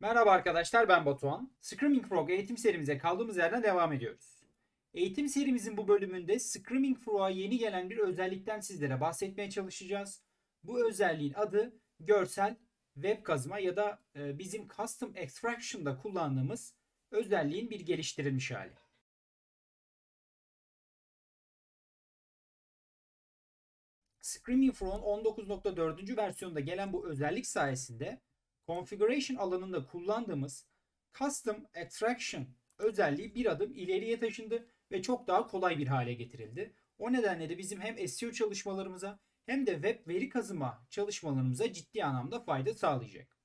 Merhaba arkadaşlar ben Batuhan. Screaming Frog eğitim serimize kaldığımız yerden devam ediyoruz. Eğitim serimizin bu bölümünde Screaming Frog'a yeni gelen bir özellikten sizlere bahsetmeye çalışacağız. Bu özelliğin adı görsel web kazıma ya da e, bizim Custom Extraction'da kullandığımız özelliğin bir geliştirilmiş hali. Screaming Frog'un 19.4. versiyonunda gelen bu özellik sayesinde configuration alanında kullandığımız custom extraction özelliği bir adım ileriye taşındı ve çok daha kolay bir hale getirildi. O nedenle de bizim hem SEO çalışmalarımıza hem de web veri kazıma çalışmalarımıza ciddi anlamda fayda sağlayacak.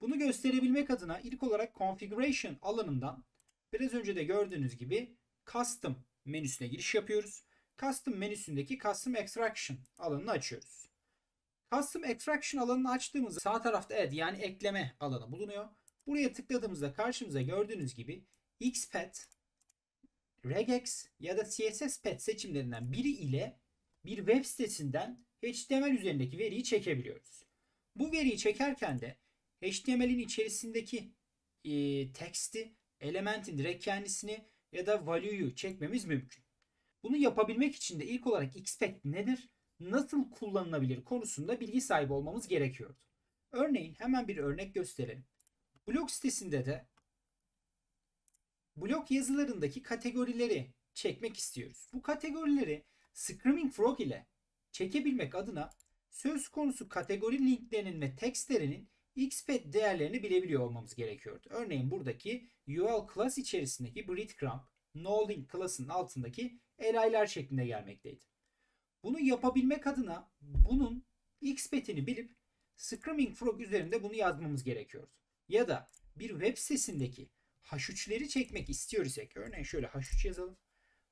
Bunu gösterebilmek adına ilk olarak configuration alanından biraz önce de gördüğünüz gibi custom menüsüne giriş yapıyoruz. Custom menüsündeki custom extraction alanını açıyoruz. Custom Extraction alanını açtığımızda sağ tarafta add yani ekleme alanı bulunuyor. Buraya tıkladığımızda karşımıza gördüğünüz gibi XPath, regex ya da CSSPath seçimlerinden biri ile bir web sitesinden HTML üzerindeki veriyi çekebiliyoruz. Bu veriyi çekerken de HTML'in içerisindeki e, teksti, elementin direkt kendisini ya da value'yu çekmemiz mümkün. Bunu yapabilmek için de ilk olarak XPath nedir? Nasıl kullanılabilir konusunda bilgi sahibi olmamız gerekiyordu. Örneğin hemen bir örnek gösterelim. Blog sitesinde de blog yazılarındaki kategorileri çekmek istiyoruz. Bu kategorileri Screaming Frog ile çekebilmek adına söz konusu kategori linklerinin ve tekstlerinin XPath değerlerini bilebiliyor olmamız gerekiyordu. Örneğin buradaki UL class içerisindeki breadcrumb, noLink class'ın altındaki elaylar şeklinde gelmekteydi. Bunu yapabilmek adına bunun XPath'ini bilip Screaming Frog üzerinde bunu yazmamız gerekiyordu. Ya da bir web sitesindeki H3'leri çekmek istiyor isek, örneğin şöyle H3 yazalım.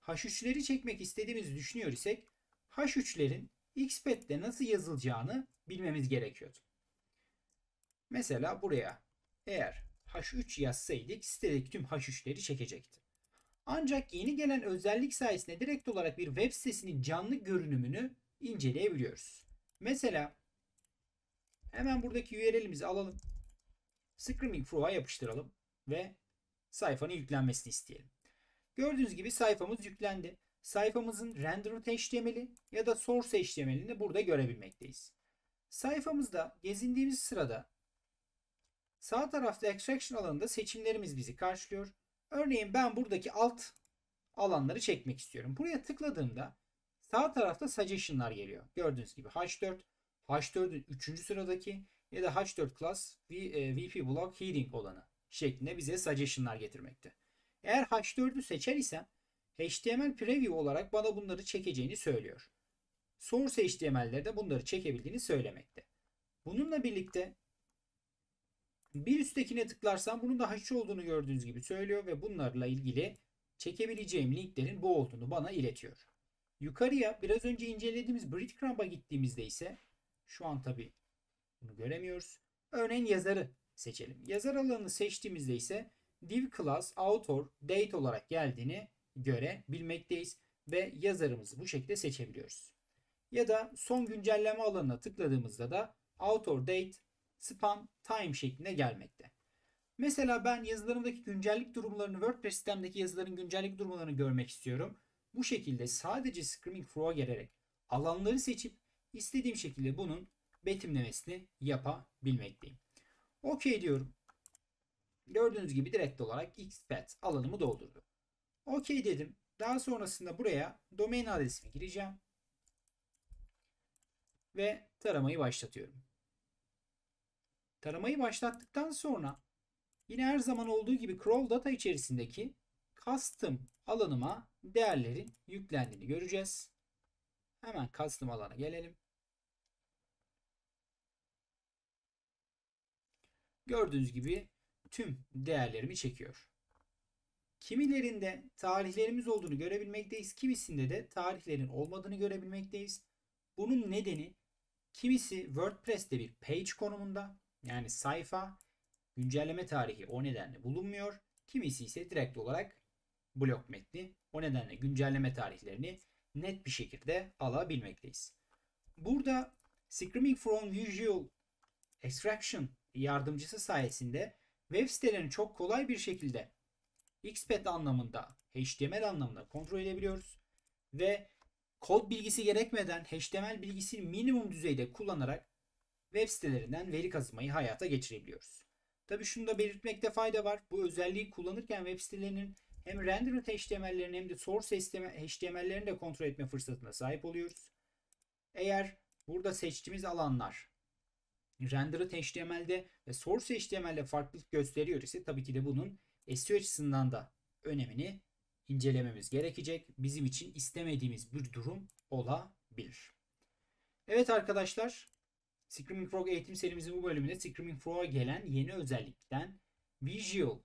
H3'leri çekmek istediğimizi düşünüyor isek H3'lerin XPath'te nasıl yazılacağını bilmemiz gerekiyordu. Mesela buraya eğer H3 yazsaydık sitedeki tüm H3'leri çekecekti. Ancak yeni gelen özellik sayesinde direkt olarak bir web sitesinin canlı görünümünü inceleyebiliyoruz. Mesela hemen buradaki URL'imizi alalım. Screaming Frog'a yapıştıralım ve sayfanın yüklenmesini isteyelim. Gördüğünüz gibi sayfamız yüklendi. Sayfamızın rendered HTML'i ya da source HTML'ini burada görebilmekteyiz. Sayfamızda gezindiğimiz sırada sağ tarafta extraction alanında seçimlerimiz bizi karşılıyor. Örneğin ben buradaki alt alanları çekmek istiyorum. Buraya tıkladığımda sağ tarafta suggestion'lar geliyor. Gördüğünüz gibi H4, H4'ün 3. sıradaki ya da H4 class VP e, block heading olanı şeklinde bize suggestion'lar getirmekte. Eğer H4'ü seçer isem HTML preview olarak bana bunları çekeceğini söylüyor. Source HTML'de de bunları çekebildiğini söylemekte. Bununla birlikte bir üsttekine tıklarsam bunun da H olduğunu gördüğünüz gibi söylüyor ve bunlarla ilgili çekebileceğim linklerin bu olduğunu bana iletiyor. Yukarıya biraz önce incelediğimiz breadcrumb'a gittiğimizde ise şu an tabi bunu göremiyoruz. Örneğin yazarı seçelim. Yazar alanını seçtiğimizde ise div class author date olarak geldiğini görebilmekteyiz ve yazarımızı bu şekilde seçebiliyoruz. Ya da son güncelleme alanına tıkladığımızda da author date span time şeklinde gelmekte. Mesela ben yazılarımdaki güncellik durumlarını WordPress sistemdeki yazıların güncellik durumlarını görmek istiyorum. Bu şekilde sadece Screaming Frog'a gelerek alanları seçip istediğim şekilde bunun betimlemesini yapabilmekteyim. OK diyorum. Gördüğünüz gibi direkt olarak XPath alanımı doldurdu. OK dedim. Daha sonrasında buraya domain adresimi gireceğim. Ve taramayı başlatıyorum. Taramayı başlattıktan sonra yine her zaman olduğu gibi crawl data içerisindeki custom alanıma değerlerin yüklendiğini göreceğiz. Hemen custom alana gelelim. Gördüğünüz gibi tüm değerlerimi çekiyor. Kimilerinde tarihlerimiz olduğunu görebilmekteyiz. Kimisinde de tarihlerin olmadığını görebilmekteyiz. Bunun nedeni kimisi WordPress'te bir page konumunda, yani sayfa güncelleme tarihi o nedenle bulunmuyor. Kimisi ise direkt olarak blok metni. O nedenle güncelleme tarihlerini net bir şekilde alabilmekteyiz. Burada Screaming from Visual Extraction yardımcısı sayesinde web sitelerini çok kolay bir şekilde XPath anlamında, HTML anlamında kontrol edebiliyoruz. Ve kod bilgisi gerekmeden HTML bilgisini minimum düzeyde kullanarak web sitelerinden veri kazımayı hayata geçirebiliyoruz. Tabi şunu da belirtmekte fayda var. Bu özelliği kullanırken web sitelerinin hem rendered HTML'lerini hem de source HTML'lerini de kontrol etme fırsatına sahip oluyoruz. Eğer burada seçtiğimiz alanlar rendered HTML'de ve source HTML'de farklılık gösteriyor ise tabii ki de bunun SEO açısından da önemini incelememiz gerekecek. Bizim için istemediğimiz bir durum olabilir. Evet arkadaşlar, Screaming Frog eğitim serimizin bu bölümünde Screaming Frog'a gelen yeni özellikten Visual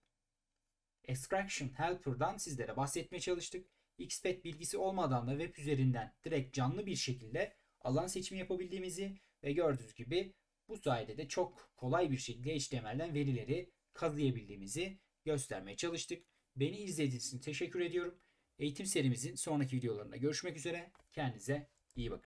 Extraction Helper'dan sizlere bahsetmeye çalıştık. XPath bilgisi olmadan da web üzerinden direkt canlı bir şekilde alan seçimi yapabildiğimizi ve gördüğünüz gibi bu sayede de çok kolay bir şekilde HTML'den verileri kazıyabildiğimizi göstermeye çalıştık. Beni izlediğiniz için teşekkür ediyorum. Eğitim serimizin sonraki videolarında görüşmek üzere. Kendinize iyi bakın.